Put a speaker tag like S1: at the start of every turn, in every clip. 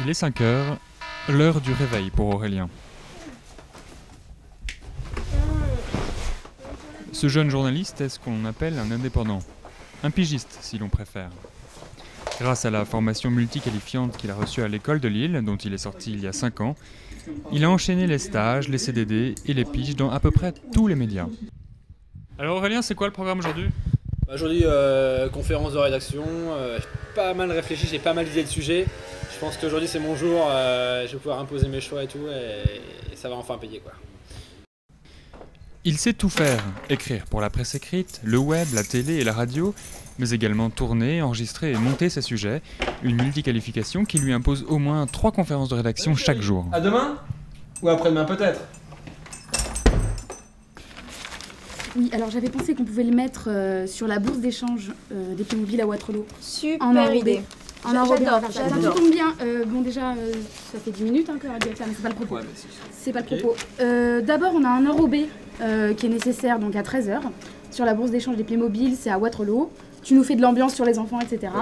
S1: Il est 5 heures, l'heure du réveil pour Aurélien. Ce jeune journaliste est ce qu'on appelle un indépendant, un pigiste si l'on préfère. Grâce à la formation multiqualifiante qu'il a reçue à l'école de Lille, dont il est sorti il y a 5 ans, il a enchaîné les stages, les CDD et les piges dans à peu près tous les médias. Alors Aurélien, c'est quoi le programme aujourd'hui?
S2: Aujourd'hui, euh, conférence de rédaction, euh, j'ai pas mal réfléchi, j'ai pas mal d'idées de sujets. Je pense qu'aujourd'hui c'est mon jour, euh, je vais pouvoir imposer mes choix et tout, et, et ça va enfin payer quoi.
S1: Il sait tout faire, écrire pour la presse écrite, le web, la télé et la radio, mais également tourner, enregistrer et monter ses sujets, une multiqualification qui lui impose au moins trois conférences de rédaction chaque jour.
S2: À demain Ou après-demain peut-être
S3: Oui, alors j'avais pensé qu'on pouvait le mettre euh, sur la bourse d'échange euh, des Playmobil à Waterloo.
S4: Super
S3: En enrobé.
S4: idée.
S3: En enrobé,
S4: J'adore,
S3: on va faire ça. tombe bien. Euh, bon, déjà, euh, ça fait 10 minutes hein, que radio mais c'est pas le propos. C'est pas le propos. Euh, D'abord, on a un enrobé euh, qui est nécessaire donc à 13h sur la bourse d'échange des Playmobil, c'est à Waterloo. Tu nous fais de l'ambiance sur les enfants, etc.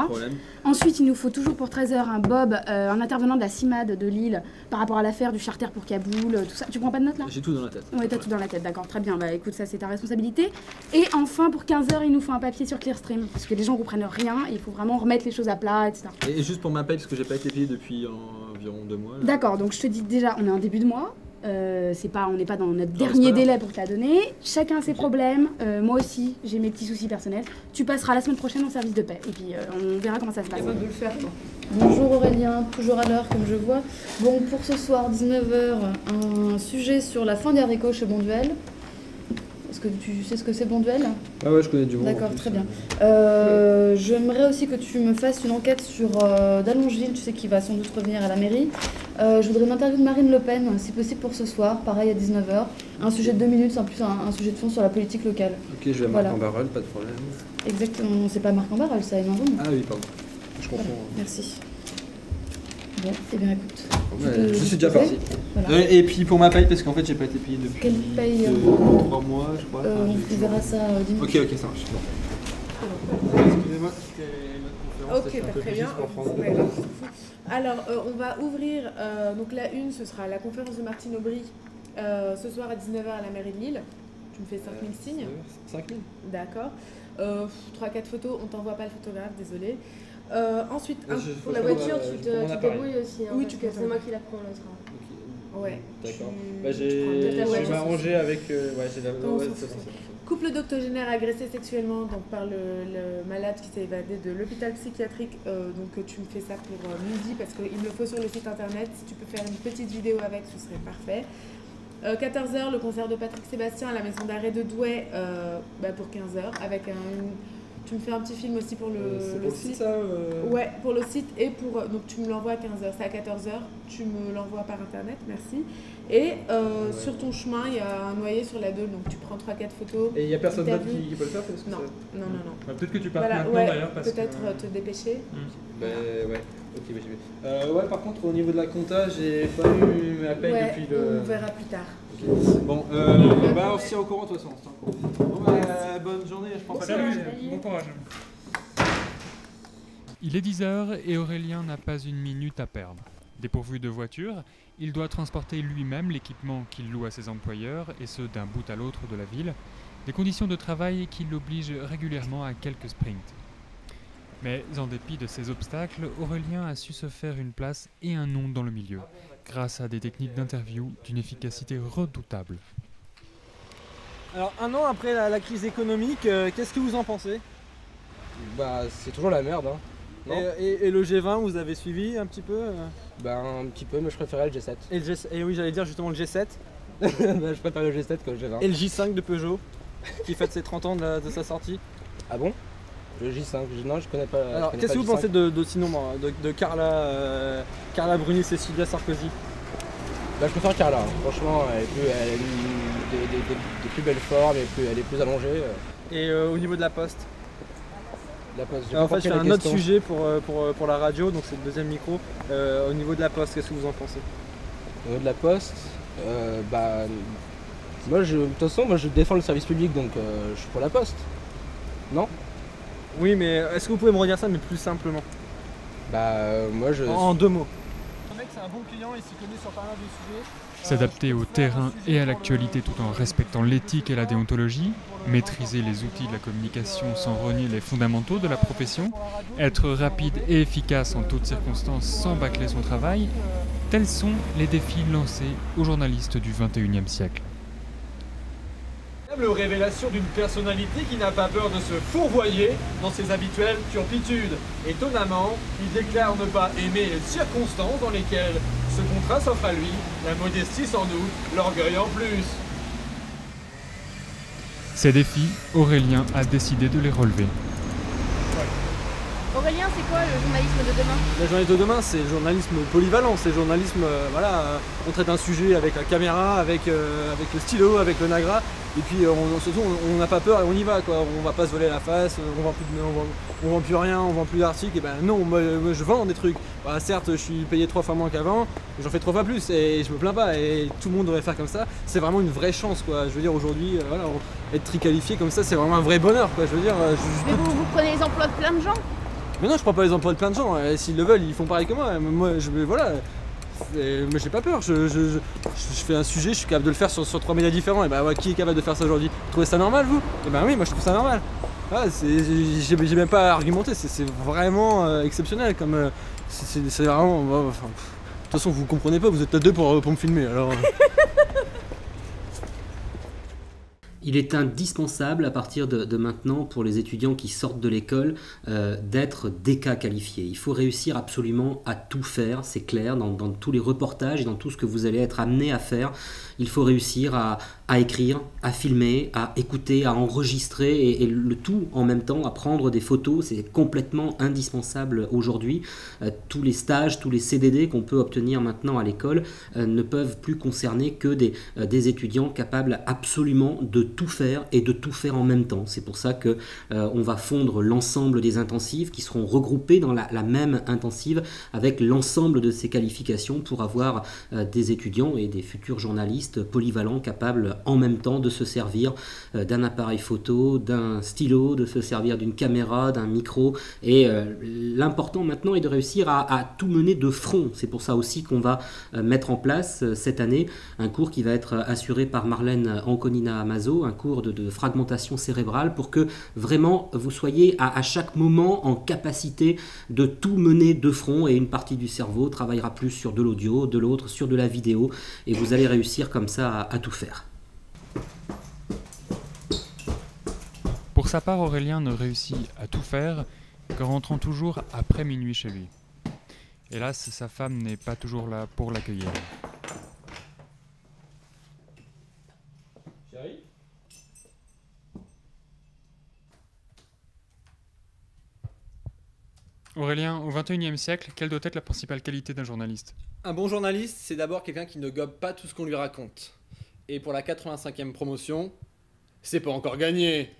S3: Ensuite, il nous faut toujours pour 13h un Bob, euh, un intervenant de la CIMAD de Lille par rapport à l'affaire du charter pour Kaboul, euh, tout ça. Tu prends pas de notes là?
S2: J'ai tout dans la tête.
S3: Ouais, t'as tout dans la tête, d'accord, très bien. Bah écoute, ça c'est ta responsabilité. Et enfin, pour 15h, il nous faut un papier sur Clearstream, parce que les gens comprennent rien, et il faut vraiment remettre les choses à plat, etc.
S5: Et, et juste pour ma paye, parce que j'ai pas été payé depuis environ deux mois.
S3: D'accord, donc je te dis déjà, on est en début de mois. Euh, c'est pas, on n'est pas dans notre dernier délai pour te la donner. Chacun a ses problèmes. euh, moi aussi, j'ai mes petits soucis personnels. Tu passeras la semaine prochaine en service de paix. Et puis, euh, on verra comment ça se passe.
S6: Bonjour Aurélien, toujours à l'heure comme je vois. Bon, pour ce soir, 19h, un sujet sur la fin des haricots chez Bonduel. Est-ce que tu sais ce que c'est Bonduel?
S5: Ah ouais, je connais du monde.
S6: D'accord, très bien. Euh, J'aimerais aussi que tu me fasses une enquête sur euh, Dallongeville, tu sais, qui va sans doute revenir à la mairie. Euh, je voudrais une interview de Marine Le Pen, si possible pour ce soir, pareil à 19h. Un sujet de deux minutes, c'est en plus un, un sujet de fond sur la politique locale.
S5: Ok, je vais à
S6: Voilà.
S5: Marc en Barrel, pas de problème.
S6: Exactement, c'est pas Marc en barrel, ça, Emma Roum.
S5: Ah oui, pardon. Je confonds.
S6: Merci. Bon, eh bien écoute.
S5: Ouais, je suis déjà parti.
S6: Voilà.
S5: Euh, et puis pour ma paye, parce qu'en fait j'ai pas été payé depuis
S6: Quelle paye,
S5: deux-
S6: euh,
S5: trois mois, je crois.
S6: Euh,
S5: Enfin,
S6: on verra ça euh, dimanche.
S5: Ok, ok, ça marche. Bon. Excusez-moi, c'était notre conférence.
S7: Ok, bah, très bien. fou. Alors, euh, on va ouvrir. euh, donc, la une, ce sera la conférence de Martine Aubry euh, ce soir à 19h à la mairie de Lille. Tu me fais 5000 signes.
S5: 5000
S7: D'accord. Euh, 3-4 photos. On t'envoie pas le photographe, désolé. Euh, ensuite, un-
S5: Je-
S8: Pour la voiture,
S5: euh,
S8: tu te tu
S5: appareil.
S8: débrouilles aussi. hein,
S7: Oui, tu
S8: C'est moi qui la prends le train.
S5: Ok.
S7: ouais.
S5: D'accord.
S7: tu-
S5: Bah j'ai. avec. euh, Ouais, j'ai la.
S7: Couple d'octogénaires agressé sexuellement donc par le, malade qui s'est évadé de l'hôpital psychiatrique. Euh, donc euh, tu me fais ça pour euh, midi parce qu'il me le faut sur le site internet. Si tu peux faire une petite vidéo avec, ce serait parfait. 14h, le concert de Patrick Sébastien à la maison d'arrêt de Douai bah, pour 15h. Avec un, Tu me fais un petit film aussi pour le,
S5: Euh,
S7: le
S5: pour le site ça euh,
S7: Ouais, pour le site et pour. Donc tu me l'envoies à 15h, c'est à 14h, tu me l'envoies par internet, merci. Et euh,
S5: Ouais.
S7: sur ton chemin, il y a un noyer sur la Deule, donc tu prends 3-4 photos.
S5: Et il y a personne d'autre qui, qui peut le faire parce que
S7: Non, non, non, non.
S1: Bah, Peut-être que tu partes
S7: Voilà,
S1: maintenant
S7: ouais,
S1: d'ailleurs parce que...
S7: peut-être euh, te dépêcher.
S5: Bah ouais, ok, bah, j'y vais. Euh, ouais, par contre, au niveau de la compta, j'ai pas eu ma paye
S7: Ouais,
S5: depuis le.
S7: on verra plus tard.
S5: Bon, euh, bah on se tient au courant de toute façon. Bonne journée, je prends pas
S1: Salut, bon courage. Il est 10h et Aurélien n'a pas une minute à perdre. Dépourvu de voiture, il doit transporter lui-même l'équipement qu'il loue à ses employeurs, et ce d'un bout à l'autre de la ville, des conditions de travail qui l'obligent régulièrement à quelques sprints. Mais en dépit de ces obstacles, Aurélien a su se faire une place et un nom dans le milieu, grâce à des techniques d'interview d'une efficacité redoutable.
S2: Alors, un an après la, la crise économique, euh, qu'est-ce que vous en pensez?
S9: Bah, c'est toujours la merde. Hein.
S2: Et, et- et le G20, vous avez suivi un petit peu euh?
S9: Bah, un petit peu, mais je préférais le G7.
S2: et, le G- et oui, j'allais dire justement le G7
S9: bah, je préfère le G7 que le G20.
S2: et le J5 de Peugeot qui fête ses 30 ans de, la- de sa sortie.
S9: Ah bon? Le J5, je- non, je connais pas.
S2: Alors, qu'est-ce que vous pensez
S9: J5.
S2: de, de sinon moi, de, de Carla, euh, Carla Bruni, Cécilia Sarkozy?
S9: Bah, je préfère Carla. hein. Franchement, elle, est plus, elle des, des- des- des plus belles formes, est plus, elle est plus allongée. euh.
S2: Et euh, au niveau de la poste?
S9: La j'ai
S2: En fait, je fais un autre sujet pour, euh, pour, pour la radio, donc c'est le deuxième micro. Euh, au niveau de la poste, qu'est-ce que vous en pensez?
S9: Au niveau de la poste, euh, bah. Moi, je, de toute façon, moi, je défends le service public, donc je suis pour la poste. Non?
S2: Oui, mais est-ce que vous pouvez me redire ça, mais plus simplement?
S9: Bah, moi, je.
S2: En deux mots.
S5: C'est un bon client, il s'y connaît sur pas mal de sujets.
S1: S'adapter au terrain et à l'actualité tout en respectant l'éthique et la déontologie, maîtriser les outils de la communication sans renier les fondamentaux de la profession, être rapide et efficace en toutes circonstances sans bâcler son travail, tels sont les défis lancés aux journalistes du 21e siècle.
S4: Révélation d'une personnalité qui n'a pas peur de se fourvoyer dans ses habituelles turpitudes. Étonnamment, il déclare ne pas aimer les circonstances dans lesquelles ce contrat s'offre à lui, la modestie sans doute, l'orgueil en plus.
S1: Ces défis, Aurélien a décidé de les relever.
S8: Aurélien, c'est quoi le journalisme de demain?
S5: Le journalisme de demain, c'est le journalisme polyvalent, c'est le journalisme, euh, voilà, euh, on traite un sujet avec la caméra, avec, euh, avec le stylo, avec le nagra, et puis on, surtout on n'a pas peur et on y va, quoi. on va pas se voler la face, on vend plus, on vend, plus rien, on vend plus d'articles, et ben non, moi, je vends des trucs. Bah, certes, je suis payé trois fois moins qu'avant, j'en fais trois fois plus, et je me plains pas, et tout le monde devrait faire comme ça, c'est vraiment une vraie chance, quoi. Je veux dire, aujourd'hui, voilà, être tri-qualifié comme ça, c'est vraiment un vrai bonheur, quoi. Je veux dire,
S8: mais vous, vous prenez les emplois de plein de gens
S5: mais non, je prends pas les emplois de plein de gens. S'ils le veulent, ils font pareil que moi. Moi, je, voilà. Mais j'ai pas peur. Je, fais un sujet, je suis capable de le faire sur, trois médias différents. Et bah, qui est capable de faire ça aujourd'hui? Vous trouvez ça normal, vous? Et bah oui, moi je trouve ça normal. Ah, j'ai même pas à argumenter. C'est vraiment euh, exceptionnel. Comme euh, c'est vraiment. de toute façon, vous comprenez pas. Vous êtes là deux pour, pour me filmer. Alors.
S10: Il est indispensable à partir de, maintenant pour les étudiants qui sortent de l'école euh, d'être des cas qualifiés. Il faut réussir absolument à tout faire, c'est clair, dans, tous les reportages et dans tout ce que vous allez être amené à faire. Il faut réussir à, écrire, à filmer, à écouter, à enregistrer et, le tout en même temps, à prendre des photos. C'est complètement indispensable aujourd'hui. Euh, tous les stages, tous les CDD qu'on peut obtenir maintenant à l'école euh, ne peuvent plus concerner que des, des, étudiants capables absolument de tout faire et de tout faire en même temps. C'est pour ça que on va fondre l'ensemble des intensives qui seront regroupées dans la, même intensive avec l'ensemble de ces qualifications pour avoir des étudiants et des futurs journalistes polyvalents capables en même temps de se servir euh, d'un appareil photo, d'un stylo, de se servir d'une caméra, d'un micro. Et euh, l'important maintenant est de réussir à, tout mener de front. C'est pour ça aussi qu'on va euh, mettre en place cette année un cours qui va être assuré par Marlène Anconina Amazo, un cours de, fragmentation cérébrale pour que vraiment vous soyez à, chaque moment en capacité de tout mener de front et une partie du cerveau travaillera plus sur de l'audio, de l'autre sur de la vidéo et vous allez réussir comme ça à tout faire.
S1: Pour sa part, Aurélien ne réussit à tout faire qu'en rentrant toujours après minuit chez lui. Hélas, sa femme n'est pas toujours là pour l'accueillir. Aurélien, au XXIe siècle, quelle doit être la principale qualité d'un journaliste?
S2: Un bon journaliste, c'est d'abord quelqu'un qui ne gobe pas tout ce qu'on lui raconte. Et pour la 85e promotion, c'est pas encore gagné